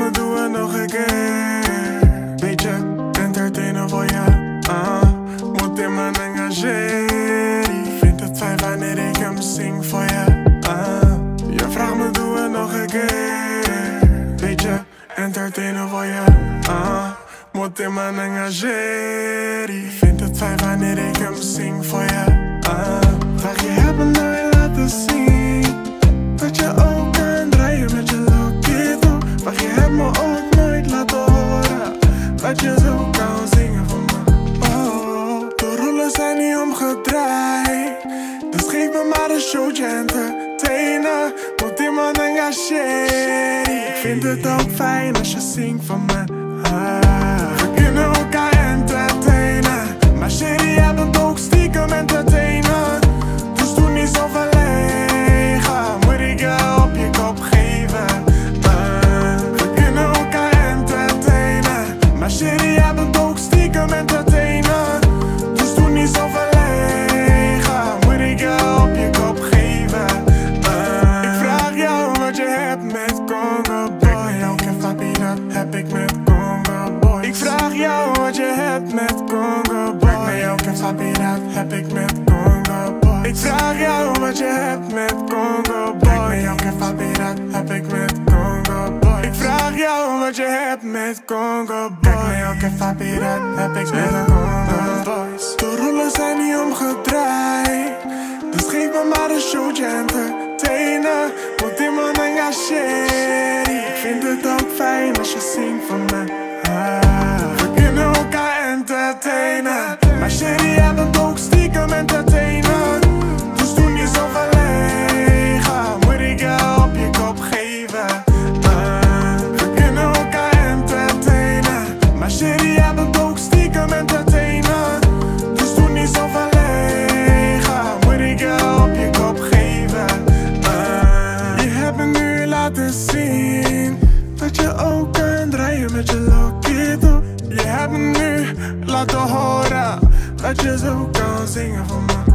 maar doe het nog een keer. Beetje entertainen voor je, ah, moet in mijn engagé. Vind het fijn wanneer ik hem zing voor je, ah. Je vraagt me, doe het nog een keer. Beetje entertainen voor je, ah, moet in mijn engagé. Vind het fijn wanneer ik hem zing voor je, ah. Me ook nooit laten horen. Dat je zo kan zingen voor me. Oh, de rollen zijn niet omgedraaid. Dus geef me maar een showtje entertainen. Moet iemand engageren. Ik vind het ook fijn als je zingt van me. Shady, jij bent ook stiekem entertainen. Dus doe niet zo verlegen. Moet ik je op je kop geven? Ah, ik vraag jou wat je hebt met Congo Boy. Elke fabi dat heb ik met Congo Boy. Ik vraag jou wat je hebt met Congo Boy. Maar elke fabi dat heb ik met Congo Boy. Ik vraag jou wat je hebt met Congo Boy. Elke fabi dat heb ik met jou wat je hebt met Congo Boy. Elke fabi dat heb ik met Congo Boys. De rollen zijn niet omgedraaid. Dus geef me maar een showtje entertainen. Moet iemand engageren. Ik vind het ook fijn als laten zien dat je ook draaien met je loketo. Je hebt me nu laten horen dat je zo kan zingen voor me.